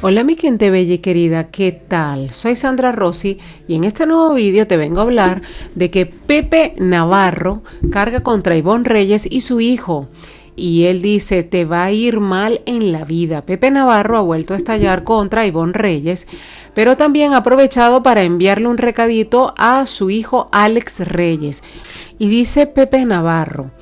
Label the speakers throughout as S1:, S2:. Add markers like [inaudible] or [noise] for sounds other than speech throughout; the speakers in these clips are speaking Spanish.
S1: Hola mi gente bella y querida, ¿qué tal? Soy Sandra Rossi y en este nuevo vídeo te vengo a hablar de que Pepe Navarro carga contra Ivonne Reyes y su hijo. Y él dice, te va a ir mal en la vida. Pepe Navarro ha vuelto a estallar contra Ivonne Reyes, pero también ha aprovechado para enviarle un recadito a su hijo Alex Reyes. Y dice Pepe Navarro,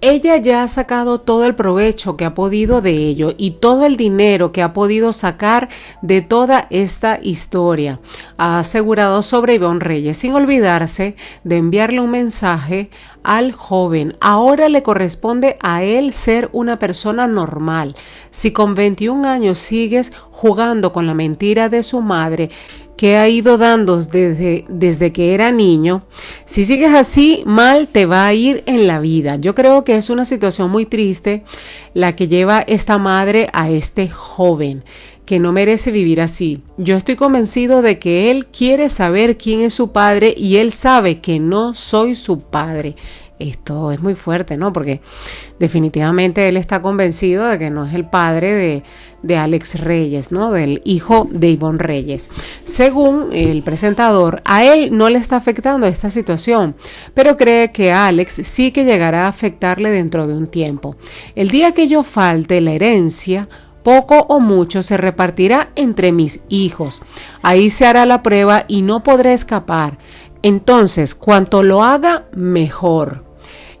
S1: ella ya ha sacado todo el provecho que ha podido de ello y todo el dinero que ha podido sacar de toda esta historia. Ha asegurado sobre Ivonne Reyes, sin olvidarse de enviarle un mensaje al joven. Ahora le corresponde a él ser una persona normal. Si con 21 años sigues jugando con la mentira de su madre, que ha ido dando desde, desde que era niño, si sigues así, mal te va a ir en la vida. Yo creo que es una situación muy triste la que lleva esta madre a este joven que no merece vivir así. Yo estoy convencido de que él quiere saber quién es su padre y él sabe que no soy su padre esto es muy fuerte, ¿no? Porque definitivamente él está convencido de que no es el padre de, de, Alex Reyes, ¿no? Del hijo de Ivonne Reyes. Según el presentador, a él no le está afectando esta situación, pero cree que Alex sí que llegará a afectarle dentro de un tiempo. El día que yo falte la herencia, poco o mucho se repartirá entre mis hijos. Ahí se hará la prueba y no podré escapar. Entonces, cuanto lo haga, mejor.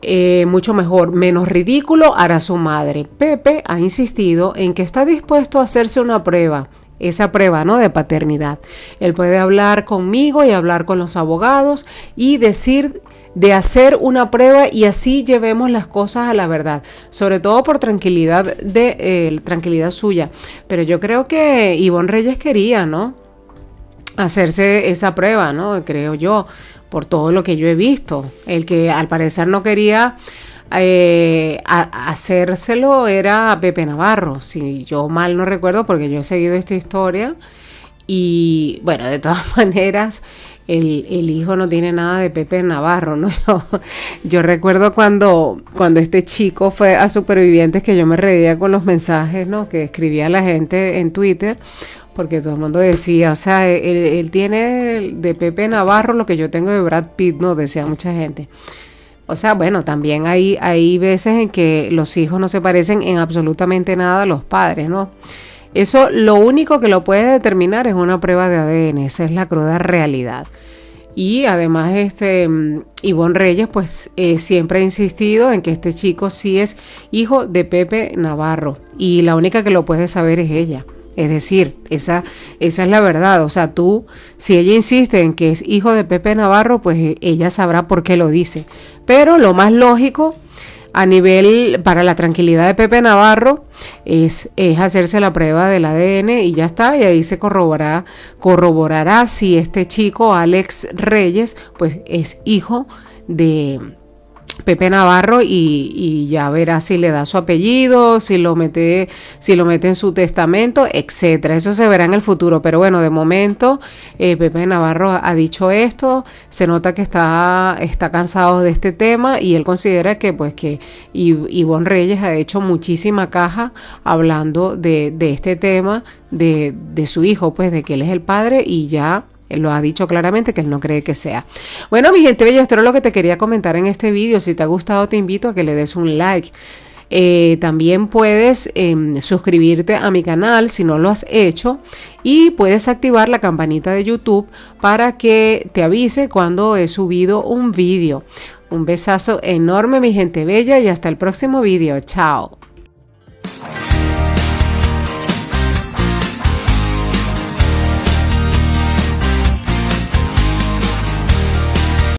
S1: Eh, mucho mejor, menos ridículo hará su madre. Pepe ha insistido en que está dispuesto a hacerse una prueba esa prueba ¿no? de paternidad. Él puede hablar conmigo y hablar con los abogados y decir de hacer una prueba y así llevemos las cosas a la verdad, sobre todo por tranquilidad de eh, tranquilidad suya. Pero yo creo que Ivonne Reyes quería, ¿no? hacerse esa prueba, ¿no? Creo yo, por todo lo que yo he visto. El que al parecer no quería eh, hacérselo era Pepe Navarro, si yo mal no recuerdo, porque yo he seguido esta historia. Y bueno, de todas [laughs] maneras, el, hijo no tiene nada de Pepe Navarro, ¿no? [laughs] Yo, recuerdo cuando, cuando este chico fue a Supervivientes que yo me reía con los mensajes, ¿no? Que escribía la gente en Twitter porque todo el mundo decía, o sea, él, tiene de Pepe Navarro lo que yo tengo de Brad Pitt, ¿no? Decía mucha gente. O sea, bueno, también hay, hay veces en que los hijos no se parecen en absolutamente nada a los padres, ¿no? Eso lo único que lo puede determinar es una prueba de ADN, esa es la cruda realidad. Y además, este mm, Ivonne Reyes, pues eh, siempre ha insistido en que este chico sí es hijo de Pepe Navarro. Y la única que lo puede saber es ella. Es decir, esa, esa es la verdad. O sea, tú, si ella insiste en que es hijo de Pepe Navarro, pues eh, ella sabrá por qué lo dice. Pero lo más lógico a nivel para la tranquilidad de Pepe Navarro es, es, hacerse la prueba del ADN y ya está, y ahí se corroborará, corroborará si este chico, Alex Reyes, pues es hijo de, Pepe Navarro y, ya verá si le da su apellido, si lo mete, si lo mete en su testamento, etcétera. Eso se verá en el futuro. Pero bueno, de momento eh, Pepe Navarro ha dicho esto, se nota que está, está cansado de este tema y él considera que pues que Ivonne Reyes ha hecho muchísima caja hablando de, de este tema de, de su hijo, pues de que él es el padre y ya él lo ha dicho claramente que él no cree que sea. Bueno, mi gente bella, esto era lo que te quería comentar en este vídeo. Si te ha gustado, te invito a que le des un like. Eh, también puedes em, suscribirte a mi canal si no lo has hecho y puedes activar la campanita de YouTube para que te avise cuando he subido un vídeo. Un besazo enorme mi gente bella y hasta el próximo vídeo. Chao.